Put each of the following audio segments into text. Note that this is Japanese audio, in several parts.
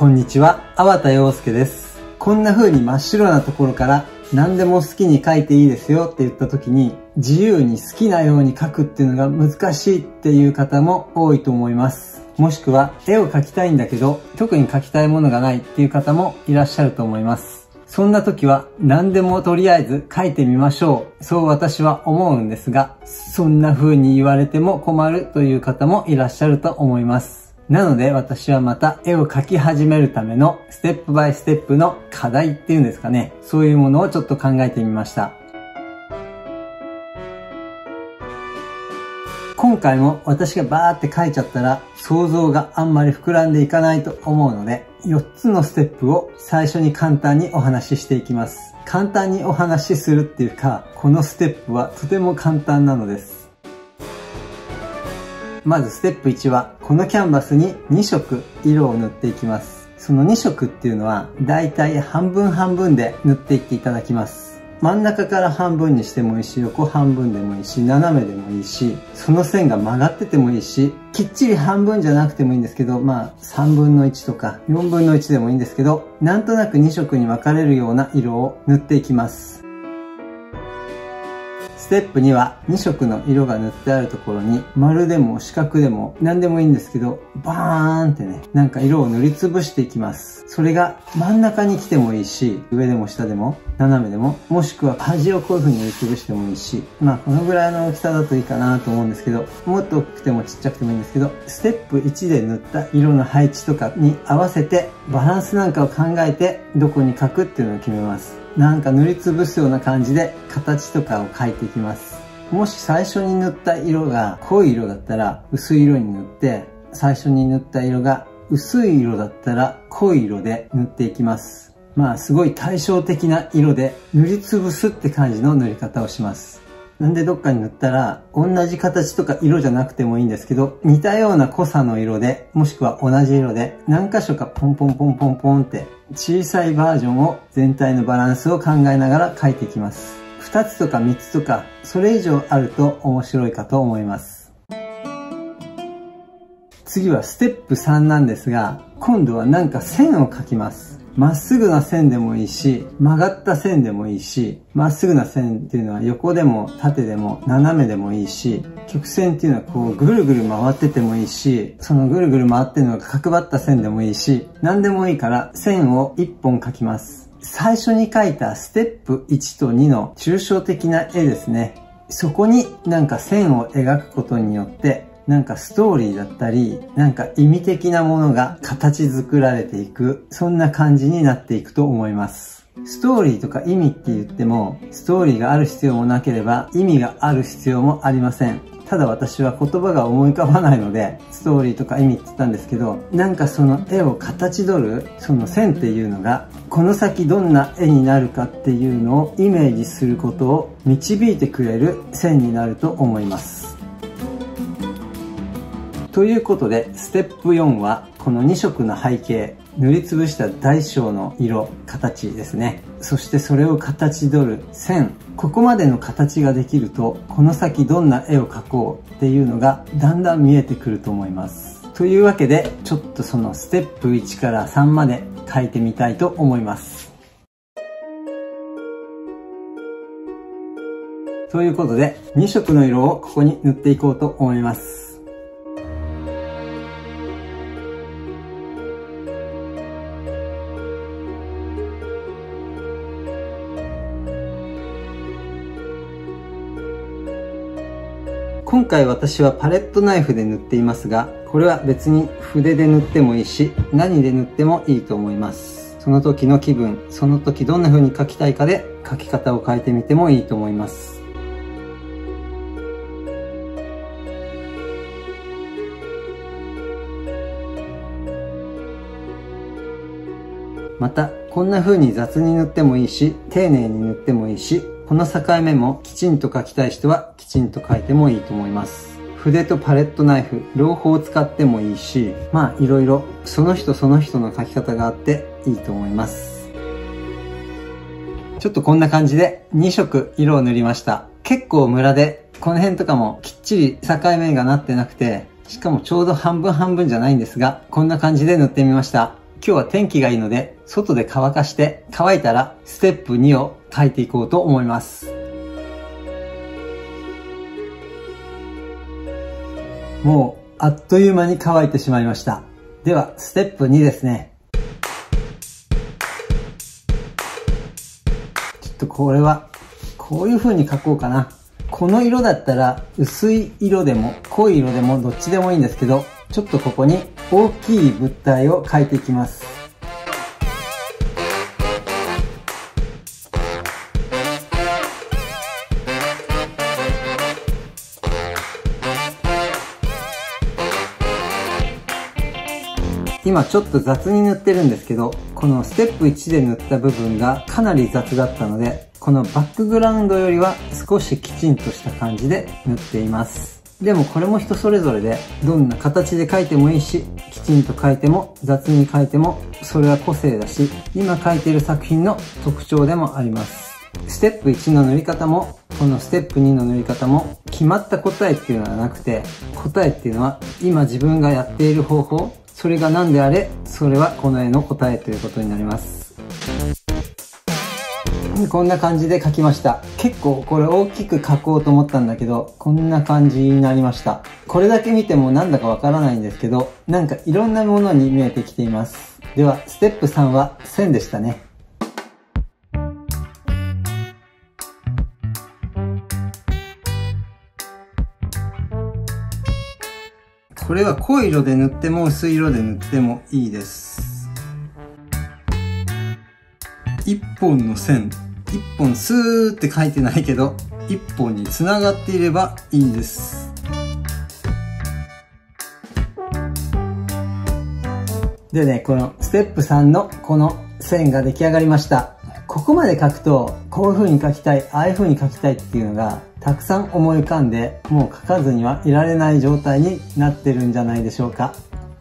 こんにちは、粟田洋介です。こんな風に真っ白なところから何でも好きに書いていいですよって言った時に自由に好きなように書くっていうのが難しいっていう方も多いと思います。もしくは絵を描きたいんだけど特に描きたいものがないっていう方もいらっしゃると思います。そんな時は何でもとりあえず書いてみましょう。そう私は思うんですが、そんな風に言われても困るという方もいらっしゃると思います。なので私はまた絵を描き始めるためのステップバイステップの課題っていうんですかね。そういうものをちょっと考えてみました。今回も私がバーって書いちゃったら想像があんまり膨らんでいかないと思うので4つのステップを最初に簡単にお話ししていきます。簡単にお話しするっていうかこのステップはとても簡単なのです。まずステップ1は、このキャンバスに2色色を塗っていきます。その2色っていうのは、だいたい半分半分で塗っていっていただきます。真ん中から半分にしてもいいし、横半分でもいいし、斜めでもいいし、その線が曲がっててもいいし、きっちり半分じゃなくてもいいんですけど、まあ3分の1とか4分の1でもいいんですけど、なんとなく2色に分かれるような色を塗っていきます。ステップ2は2色の色が塗ってあるところに丸でも四角でも何でもいいんですけどバーンってねなんか色を塗りつぶしていきます。それが真ん中に来てもいいし上でも下でも斜めでももしくは端をこういう風に塗りつぶしてもいいしまあこのぐらいの大きさだといいかなと思うんですけどもっと大きくてもちっちゃくてもいいんですけどステップ1で塗った色の配置とかに合わせてバランスなんかを考えてどこに描くっていうのを決めます。なんか塗りつぶすような感じで形とかを描いていきます。もし最初に塗った色が濃い色だったら薄い色に塗って、最初に塗った色が薄い色だったら濃い色で塗っていきます。まあすごい対照的な色で塗りつぶすって感じの塗り方をします。なんでどっかに塗ったら同じ形とか色じゃなくてもいいんですけど似たような濃さの色でもしくは同じ色で何箇所かポンポンポンポンポンって小さいバージョンを全体のバランスを考えながら描いていきます。2つとか3つとか、それ以上あると面白いかと思います。次はステップ3なんですが、今度はなんか線を描きます。まっすぐな線でもいいし、曲がった線でもいいし、まっすぐな線っていうのは横でも縦でも斜めでもいいし、曲線っていうのはこうぐるぐる回っててもいいし、そのぐるぐる回ってるのが角張った線でもいいし、何でもいいから線を1本描きます。最初に描いたステップ1と2の抽象的な絵ですね。そこになんか線を描くことによってなんかストーリーだったり、なんか意味的なものが形作られていく、そんな感じになっていくと思います。ストーリーとか意味って言っても、ストーリーがある必要もなければ意味がある必要もありません。ただ私は言葉が思い浮かばないので、ストーリーとか意味って言ったんですけど、なんかその絵を形取る、その線っていうのが、この先どんな絵になるかっていうのをイメージすることを導いてくれる線になると思います。ということで、ステップ4は、この2色の背景、塗りつぶした大小の色、形ですね。そしてそれを形取る線。ここまでの形ができると、この先どんな絵を描こうっていうのがだんだん見えてくると思います。というわけで、ちょっとそのステップ1から3まで描いてみたいと思います。ということで、2色の色をここに塗っていこうと思います。今回私はパレットナイフで塗っていますが、これは別に筆で塗ってもいいし、何で塗ってもいいと思います。その時の気分、その時どんな風に描きたいかで描き方を変えてみてもいいと思います。また、こんな風に雑に塗ってもいいし、丁寧に塗ってもいいし、この境目もきちんと描きたい人はきちんと描いてもいいと思います。筆とパレットナイフ、両方使ってもいいし、まあいろいろその人その人の描き方があっていいと思います。ちょっとこんな感じで2色色を塗りました。結構ムラで、この辺とかもきっちり境目がなってなくて、しかもちょうど半分半分じゃないんですが、こんな感じで塗ってみました。今日は天気がいいので、外で乾かして乾いたらステップ2を書いていこうと思います。もうあっという間に乾いてしまいました。では、ステップ2ですね。ちょっとこれは、こういう風に書こうかな。この色だったら薄い色でも濃い色でもどっちでもいいんですけど、ちょっとここに大きい物体を描いていきます。今ちょっと雑に塗ってるんですけど、このステップ1で塗った部分がかなり雑だったので、このバックグラウンドよりは少しきちんとした感じで塗っています。でもこれも人それぞれで、どんな形で描いてもいいし、きちんと描いても雑に描いても、それは個性だし、今描いている作品の特徴でもあります。ステップ1の塗り方も、このステップ2の塗り方も、決まった答えっていうのはなくて、答えっていうのは今自分がやっている方法、それが何であれ、それはこの絵の答えということになります。こんな感じで描きました。結構これ大きく描こうと思ったんだけど、こんな感じになりました。これだけ見てもなんだかわからないんですけど、なんかいろんなものに見えてきています。では、ステップ3は線でしたね。これは濃い色で塗っても薄い色で塗ってもいいです。一本の線一本スーって書いてないけど、一本につながっていればいいんです。でね、このステップ3のこの線が出来上がりました。ここまで書くと、こういう風に書きたい、ああいう風に書きたいっていうのが、たくさん思い浮かんで、もう書かずにはいられない状態になってるんじゃないでしょうか。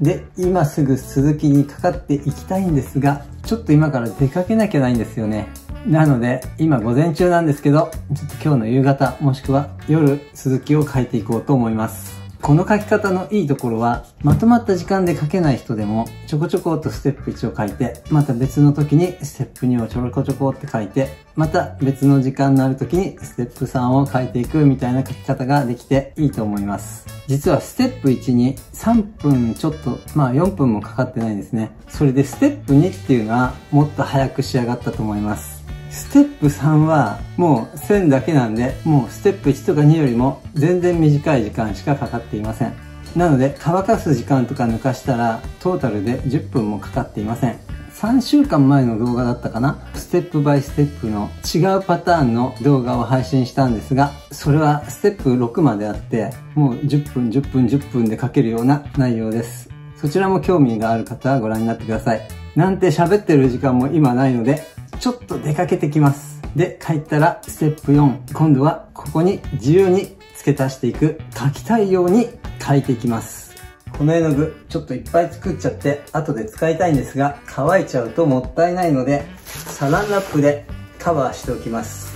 で、今すぐ続きにかかっていきたいんですが、ちょっと今から出かけなきゃないんですよね。なので、今午前中なんですけど、ちょっと今日の夕方、もしくは夜、続きを書いていこうと思います。この書き方のいいところは、まとまった時間で書けない人でも、ちょこちょこっとステップ1を書いて、また別の時にステップ2をちょろこちょこって書いて、また別の時間のある時にステップ3を書いていくみたいな書き方ができていいと思います。実はステップ1に3分ちょっと、まあ4分もかかってないんですね。それでステップ2っていうのはもっと早く仕上がったと思います。ステップ3はもう線だけなんで、もうステップ1とか2よりも全然短い時間しかかかっていません。なので乾かす時間とか抜かしたらトータルで10分もかかっていません。3週間前の動画だったかな？ステップバイステップの違うパターンの動画を配信したんですが、それはステップ6まであって、もう10分10分10分で書けるような内容です。そちらも興味がある方はご覧になってください。なんて喋ってる時間も今ないので、ちょっと出かけてきます。で、帰ったらステップ4。今度はここに自由に付け足していく、書きたいように書いていきます。この絵の具、ちょっといっぱい作っちゃって、後で使いたいんですが、乾いちゃうともったいないので、サランラップでカバーしておきます。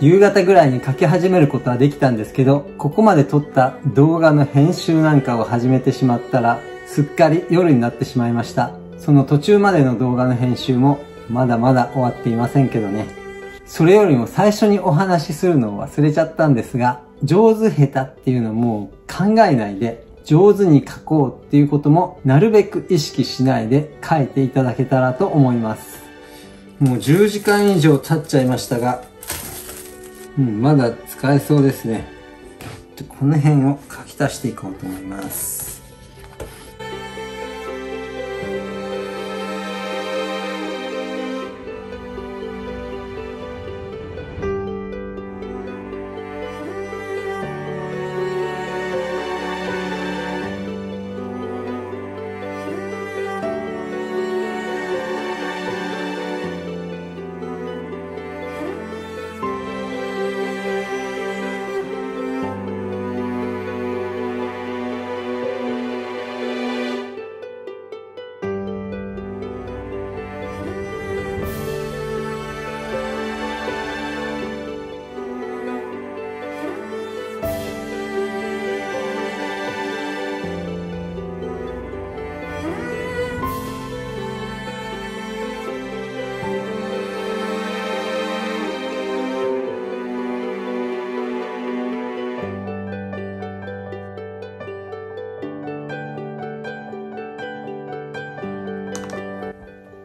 夕方ぐらいに書き始めることはできたんですけど、ここまで撮った動画の編集なんかを始めてしまったら、すっかり夜になってしまいました。その途中までの動画の編集もまだまだ終わっていませんけどね。それよりも最初にお話しするのを忘れちゃったんですが、上手下手っていうのも考えないで、上手に書こうっていうこともなるべく意識しないで書いていただけたらと思います。もう10時間以上経っちゃいましたが、うん、まだ使えそうですね。この辺を書き足していこうと思います。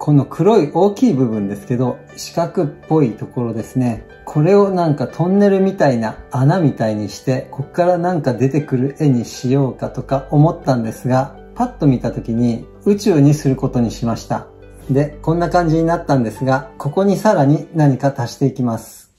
この黒い大きい部分ですけど、四角っぽいところですね。これをなんかトンネルみたいな穴みたいにして、こっからなんか出てくる絵にしようかとか思ったんですが、パッと見た時に宇宙にすることにしました。で、こんな感じになったんですが、ここにさらに何か足していきます。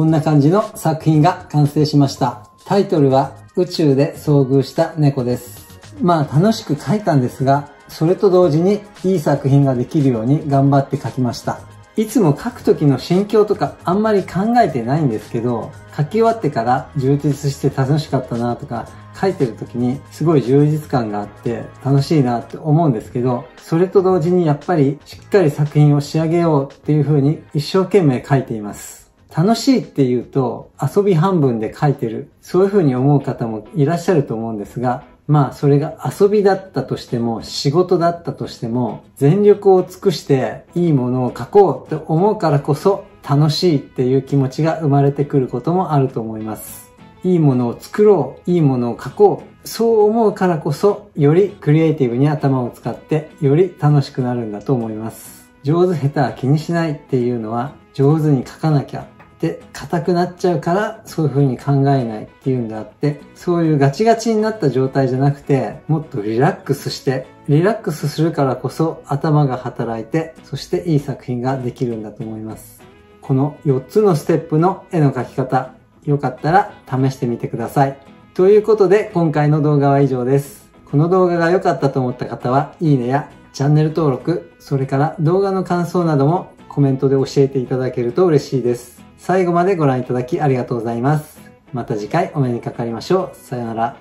こんな感じの作品が完成しました。タイトルは宇宙で遭遇した猫です。まあ楽しく描いたんですが、それと同時にいい作品ができるように頑張って描きました。いつも書く時の心境とかあんまり考えてないんですけど、書き終わってから充実して楽しかったなとか、書いてる時にすごい充実感があって楽しいなって思うんですけど、それと同時にやっぱりしっかり作品を仕上げようっていう風に一生懸命書いています。楽しいっていうと遊び半分で書いてる。そういう風に思う方もいらっしゃると思うんですが、まあそれが遊びだったとしても仕事だったとしても全力を尽くしていいものを書こうって思うからこそ楽しいっていう気持ちが生まれてくることもあると思います。いいものを作ろう、いいものを書こう、そう思うからこそよりクリエイティブに頭を使ってより楽しくなるんだと思います。上手下手は気にしないっていうのは上手に書かなきゃって硬くなっちゃうからそういう風に考えないっていうんであって、そういうガチガチになった状態じゃなくて、もっとリラックスして、リラックスするからこそ頭が働いて、そしていい作品ができるんだと思います。この4つのステップの絵の描き方、よかったら試してみてください。ということで今回の動画は以上です。この動画が良かったと思った方は、いいねやチャンネル登録、それから動画の感想などもコメントで教えていただけると嬉しいです。最後までご覧いただきありがとうございます。また次回お目にかかりましょう。さよなら。